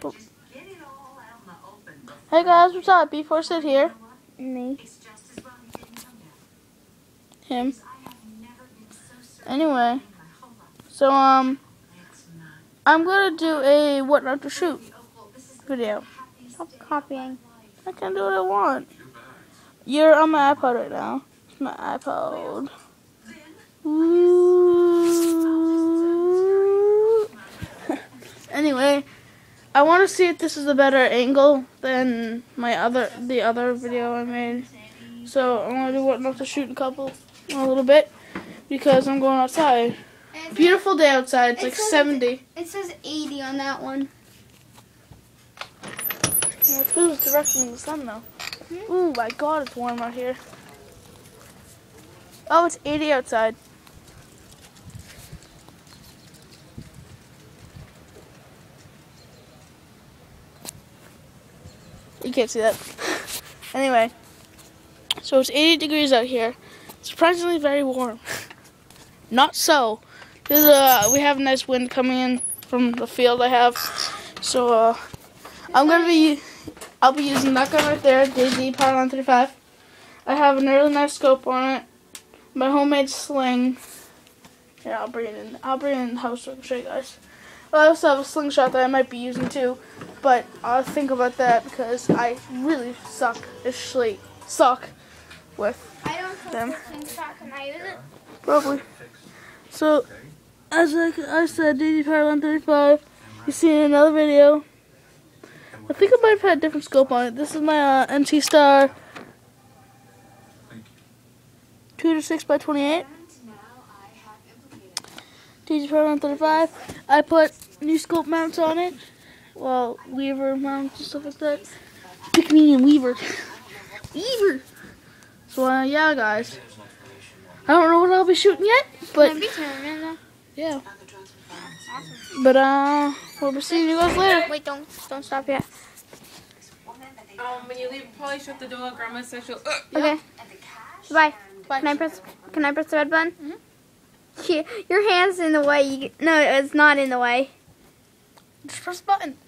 Hey guys, what's up? B4 Sid here. Me. Him. Anyway, so um, I'm gonna do a what not to shoot video. Stop copying. I can do what I want. You're on my iPod right now. It's my iPod. Ooh. anyway, I want to see if this is a better angle than my other the other video I made. So I'm gonna do what not to shoot a couple a little bit because I'm going outside. Beautiful day outside. It's It like says 70. It says 80 on that one. Yeah, it's good direction in the sun though. Oh my God, it's warm out here. Oh, it's 80 outside. You can't see that. anyway, so it's 80 degrees out here. Surprisingly very warm. Not so. A, we have a nice wind coming in from the field I have. So uh, I'm gonna be I'll be using that gun right there, Daisy Power 935. I have a really nice scope on it. My homemade sling. Here, I'll bring it in. I'll bring it in the house so I can show you guys. I also have a slingshot that I might be using too, but I'll think about that because I really suck, actually suck with I don't Them. slingshot. Can I use it? Probably. So, as I, I said, DD Power 135. You see in another video. I think I might have had a different scope on it. This is my uh, NT Star 2 to 6 by 28. DD Power 135. I put new scope mounts on it. Well, lever mounts and stuff like that. Pick me and weaver. weaver! So, uh, yeah, guys. I don't know what I'll be shooting yet, but Can I be cameraman though? yeah. But uh, we'll be seeing you guys later. Wait, don't don't stop yet. Um, when you leave, probably shut the door. Grandma says she'll. Uh, Okay. Bye. Bye. Can I press? Can I press the red button? Mm-hmm. Your hand's in the way. You, no, it's not in the way. Just press the button.